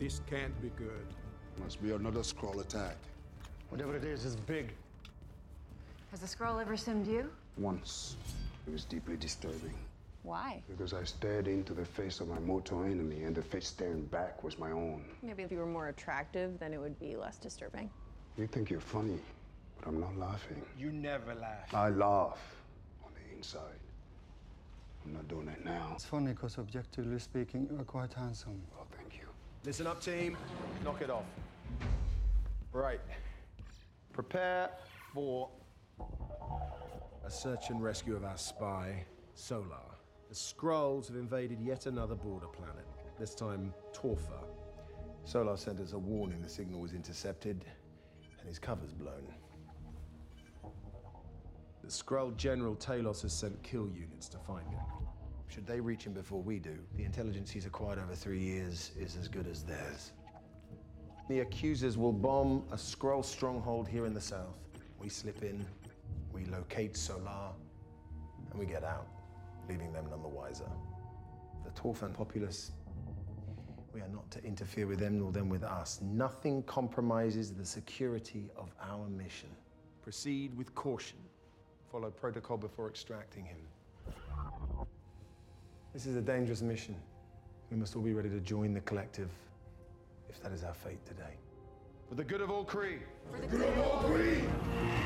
This can't be good. Must be another Skrull attack. Whatever it is, it's big. Has the Skrull ever simmed you? Once. It was deeply disturbing. Why? Because I stared into the face of my mortal enemy, and the face staring back was my own. Maybe if you were more attractive, then it would be less disturbing. You think you're funny, but I'm not laughing. You never laugh. I laugh on the inside. I'm not doing it now. It's funny because, objectively speaking, you are quite handsome. Listen up, team. Knock it off. Right. Prepare for a search and rescue of our spy, Soh-Larr. The Skrulls have invaded yet another border planet, this time Torfa. Soh-Larr sent us a warning the signal was intercepted and his cover's blown. The Skrull General Talos has sent kill units to find him. Should they reach him before we do, the intelligence he's acquired over three years is as good as theirs. The accusers will bomb a Skrull stronghold here in the south. We slip in, we locate Soh-Larr, and we get out, leaving them none the wiser. The Torfan populace, we are not to interfere with them nor them with us. Nothing compromises the security of our mission. Proceed with caution. Follow protocol before extracting him. This is a dangerous mission. We must all be ready to join the collective if that is our fate today. For the good of all Kree. For the good of all.